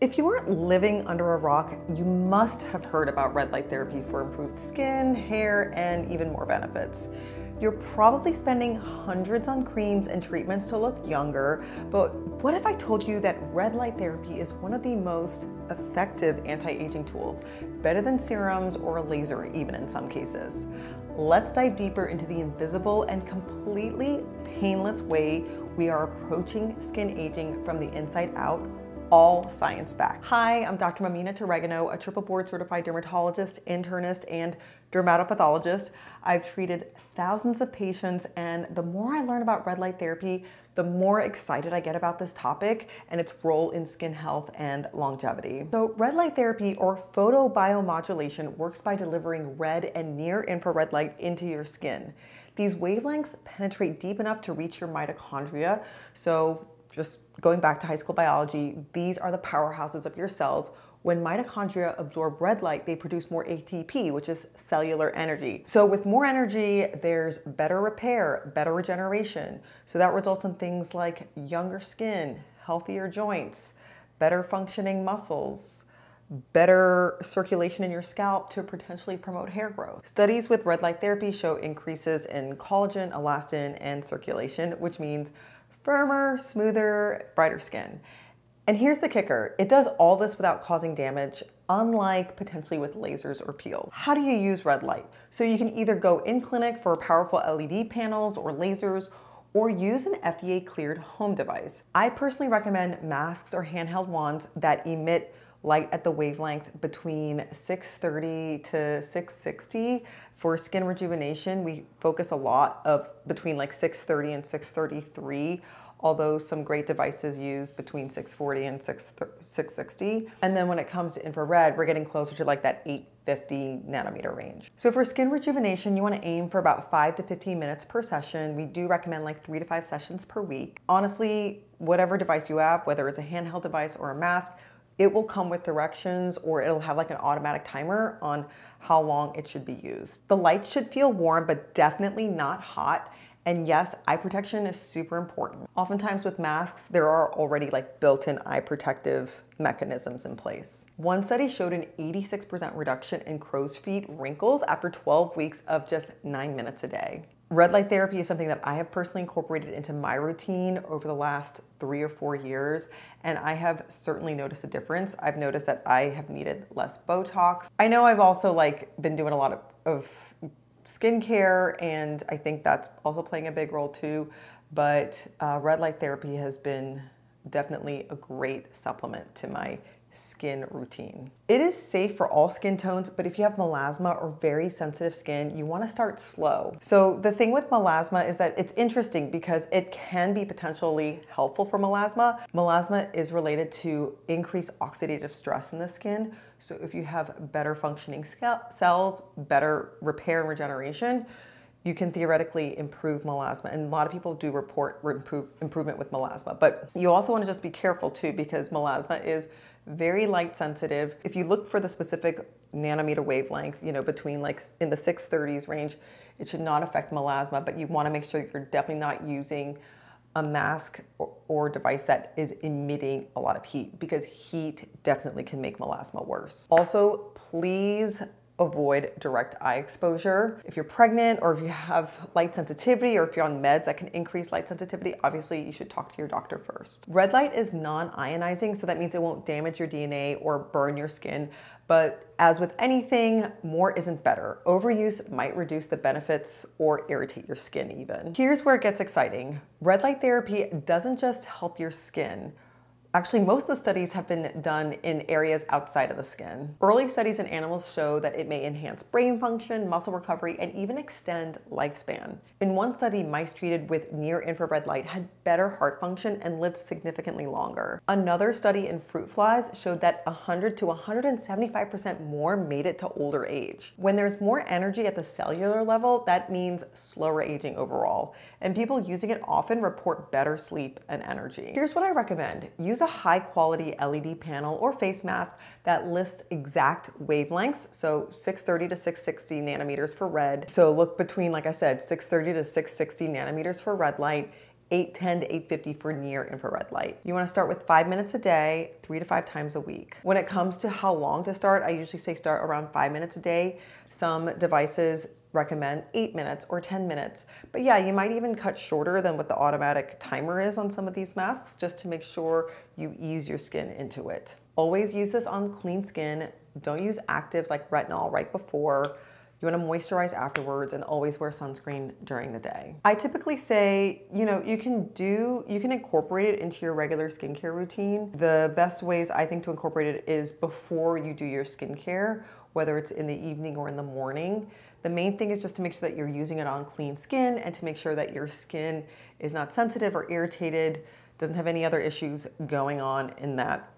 If you aren't living under a rock, you must have heard about red light therapy for improved skin, hair, and even more benefits. You're probably spending hundreds on creams and treatments to look younger, but what if I told you that red light therapy is one of the most effective anti-aging tools, better than serums or a laser even in some cases? Let's dive deeper into the invisible and completely painless way we are approaching skin aging from the inside out all science backed. Hi, I'm Dr. Mamina Turegano, a triple board certified dermatologist, internist, and dermatopathologist. I've treated thousands of patients, and the more I learn about red light therapy, the more excited I get about this topic and its role in skin health and longevity. So, red light therapy or photobiomodulation works by delivering red and near infrared light into your skin. These wavelengths penetrate deep enough to reach your mitochondria, so just going back to high school biology, these are the powerhouses of your cells. When mitochondria absorb red light, they produce more ATP, which is cellular energy. So, with more energy, there's better repair, better regeneration. So, that results in things like younger skin, healthier joints, better functioning muscles, better circulation in your scalp to potentially promote hair growth. Studies with red light therapy show increases in collagen, elastin, and circulation, which means firmer, smoother, brighter skin. And here's the kicker it does all this without causing damage, unlike potentially with lasers or peels. How do you use red light? So you can either go in clinic for powerful LED panels or lasers, or use an FDA cleared home device. I personally recommend masks or handheld wands that emit light at the wavelength between 630 to 660. For skin rejuvenation, we focus a lot of between like 630 and 633 although some great devices use between 640 and 660. And then when it comes to infrared, we're getting closer to like that 850 nanometer range. So for skin rejuvenation, you wanna aim for about five to 15 minutes per session. We do recommend like three to five sessions per week. Honestly, whatever device you have, whether it's a handheld device or a mask, it will come with directions or it'll have like an automatic timer on how long it should be used. The light should feel warm, but definitely not hot. And yes, eye protection is super important. Oftentimes with masks, there are already like built-in eye protective mechanisms in place. One study showed an 86% reduction in crow's feet wrinkles after 12 weeks of just nine minutes a day. Red light therapy is something that I have personally incorporated into my routine over the last three or four years, and I have certainly noticed a difference. I've noticed that I have needed less Botox. I know I've also like been doing a lot of, of skincare, and I think that's also playing a big role too. But uh, red light therapy has been definitely a great supplement to my skin routine. It is safe for all skin tones, but if you have melasma or very sensitive skin, you wanna start slow. So the thing with melasma is that it's interesting because it can be potentially helpful for melasma. Melasma is related to increased oxidative stress in the skin. So if you have better functioning cells, better repair and regeneration, you can theoretically improve melasma. And a lot of people do report improve, improvement with melasma. But you also want to just be careful too because melasma is very light sensitive. If you look for the specific nanometer wavelength, you know, between like in the 630s range, it should not affect melasma, but you want to make sure you're definitely not using a mask or, or, device that is emitting a lot of heat because heat definitely can make melasma worse. Also, please avoid direct eye exposure. If you're pregnant or if you have light sensitivity or if you're on meds that can increase light sensitivity, obviously you should talk to your doctor first. Red light is non-ionizing, so that means it won't damage your DNA or burn your skin. But as with anything, more isn't better. Overuse might reduce the benefits or irritate your skin even. Here's where it gets exciting. Red light therapy doesn't just help your skin. Actually, most of the studies have been done in areas outside of the skin. Early studies in animals show that it may enhance brain function, muscle recovery, and even extend lifespan. In one study, mice treated with near infrared light had better heart function and lived significantly longer. Another study in fruit flies showed that 100 to 175% more made it to older age. When there's more energy at the cellular level, that means slower aging overall. And people using it often report better sleep and energy. Here's what I recommend. Use use a high quality LED panel or face mask that lists exact wavelengths. So 630 to 660 nanometers for red. So look between, like I said, 630 to 660 nanometers for red light 810 to 850 for near infrared light. You wanna start with five minutes a day, three to five times a week. When it comes to how long to start, I usually say start around five minutes a day. Some devices recommend eight minutes or 10 minutes. But yeah, you might even cut shorter than what the automatic timer is on some of these masks just to make sure you ease your skin into it. Always use this on clean skin. Don't use actives like retinol right before. You want to moisturize afterwards and always wear sunscreen during the day. I typically say, you know, you can do, you can incorporate it into your regular skincare routine. The best ways I think to incorporate it is before you do your skincare, whether it's in the evening or in the morning. The main thing is just to make sure that you're using it on clean skin and to make sure that your skin is not sensitive or irritated, doesn't have any other issues going on in that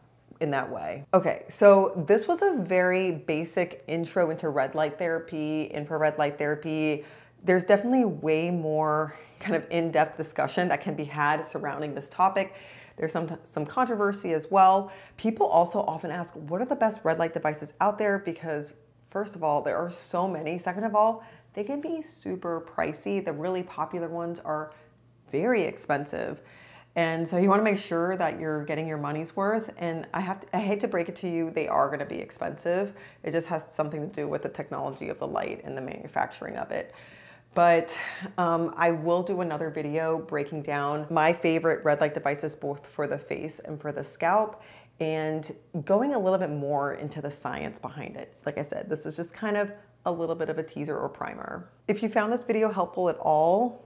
in that way. Okay, so this was a very basic intro into red light therapy, infrared light therapy. There's definitely way more kind of in-depth discussion that can be had surrounding this topic. There's some, some controversy as well. People also often ask, what are the best red light devices out there? Because first of all, there are so many. Second of all, they can be super pricey. The really popular ones are very expensive. And so you want to make sure that you're getting your money's worth. And I have to, I hate to break it to you, they are going to be expensive. It just has something to do with the technology of the light and the manufacturing of it. But um, I will do another video breaking down my favorite red light devices both for the face and for the scalp and going a little bit more into the science behind it. Like I said, this was just kind of a little bit of a teaser or primer. If you found this video helpful at all,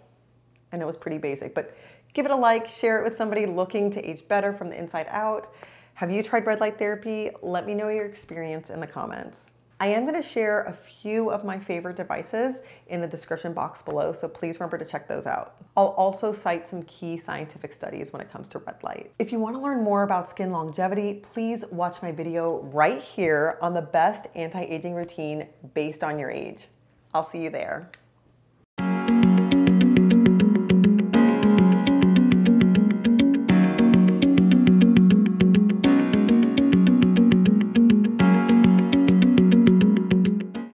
I know it was pretty basic, but Give it a like, share it with somebody looking to age better from the inside out. Have you tried red light therapy? Let me know your experience in the comments. I am going to share a few of my favorite devices in the description box below, so please remember to check those out. I'll also cite some key scientific studies when it comes to red light. If you want to learn more about skin longevity, please watch my video right here on the best anti-aging routine based on your age. I'll see you there.